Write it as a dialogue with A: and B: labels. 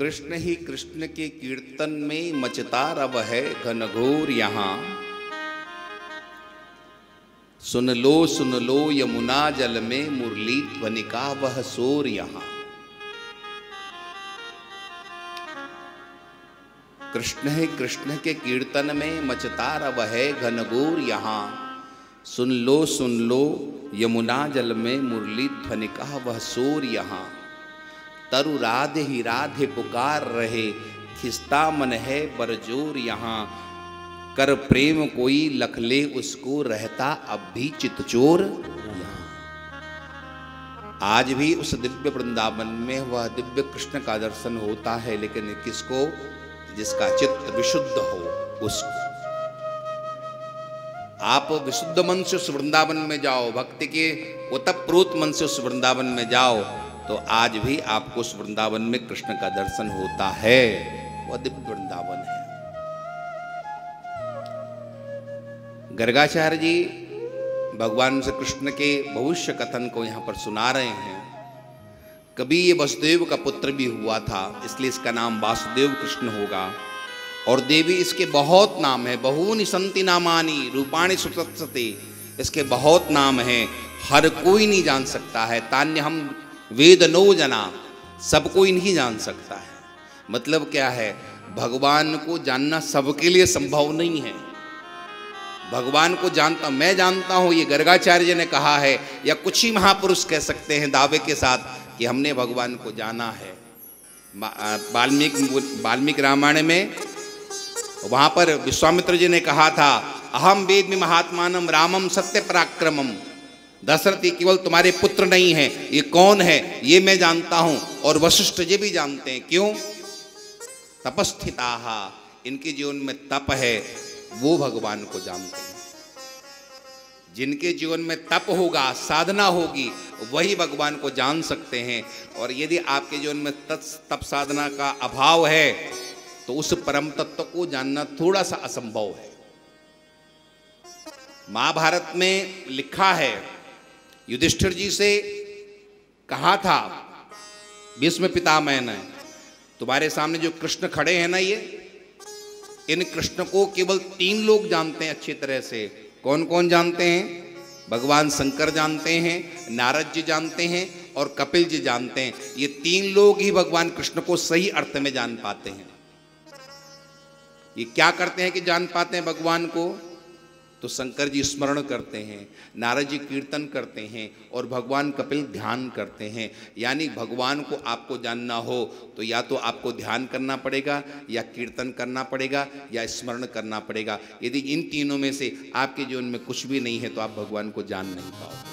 A: कृष्ण ही कृष्ण के कीर्तन में मचता रव है घनघोर यहाँ। सुन लो सुन लो, यमुना जल में मुरली ध्वनिका वह सोर यहाँ। कृष्ण है कृष्ण के कीर्तन में मचता रव है घनघोर यहाँ। सुन लो सुन लो, यमुना जल में मुरली ध्वनिका वह सोर यहाँ। तरु राधे ही राधे पुकार रहे। खिस्ता मन है पर बरजोर यहाँ। कर प्रेम कोई लख ले उसको रहता अब भी चितचोर आज भी उस दिव्य वृंदावन में वह दिव्य कृष्ण का दर्शन होता है, लेकिन किसको? जिसका चित्त विशुद्ध हो, उसको। आप विशुद्ध मन से उस वृंदावन में जाओ, भक्ति के उतप्रोत मन से उस वृंदावन में जाओ। तो आज भी आपको उस वृंदावन में कृष्ण का दर्शन होता है। वह दिव्य वृंदावन है। गर्गाचार्य जी भगवान श्री कृष्ण के भविष्य कथन को यहाँ पर सुना रहे हैं। कभी ये वसुदेव का पुत्र भी हुआ था, इसलिए इसका नाम वासुदेव कृष्ण होगा। और देवी इसके बहुत नाम है, बहुनी संति नामानी, रूपाणी सुतत्सते। इसके बहुत नाम हैं, हर कोई नहीं जान सकता है। तान्य हम वेद नो जना सब कोई नहीं जान सकता है। मतलब क्या है? भगवान को जानना सबके लिए संभव नहीं है। भगवान को जानता, मैं जानता हूँ, ये गर्गाचार्य ने कहा है, या कुछ ही महापुरुष कह सकते हैं दावे के साथ कि हमने भगवान को जाना है। वाल्मीकि वाल्मीकि रामायण में वहाँ पर विश्वामित्र जी ने कहा था, अहम वेद में महात्मानम रामम सत्य पराक्रमम। दशरथ ये केवल तुम्हारे पुत्र नहीं है, ये कौन है, ये मैं जानता हूँ, और वशिष्ठ जी भी जानते हैं। क्यों? तपस्थिता, इनके जीवन में तप है, वो भगवान को जानते हैं। जिनके जीवन में तप होगा, साधना होगी, वही भगवान को जान सकते हैं। और यदि आपके जीवन में तप साधना का अभाव है तो उस परम तत्व को जानना थोड़ा सा असंभव है। महाभारत में लिखा है युधिष्ठिर जी से कहा था, भीष्म पितामह ने तुम्हारे सामने जो कृष्ण खड़े हैं ना ये, इन कृष्ण को केवल तीन लोग जानते हैं अच्छी तरह से। कौन कौन जानते हैं? भगवान शंकर जानते हैं, नारद जी जानते हैं और कपिल जी जानते हैं। ये तीन लोग ही भगवान कृष्ण को सही अर्थ में जान पाते हैं। ये क्या करते हैं कि जान पाते हैं भगवान को? तो शंकर जी स्मरण करते हैं, नारद जी कीर्तन करते हैं और भगवान कपिल ध्यान करते हैं। यानी भगवान को आपको जानना हो तो या तो आपको ध्यान करना पड़ेगा या कीर्तन करना पड़ेगा या स्मरण करना पड़ेगा। यदि इन तीनों में से आपके जीवन में कुछ भी नहीं है तो आप भगवान को जान नहीं पाओगे।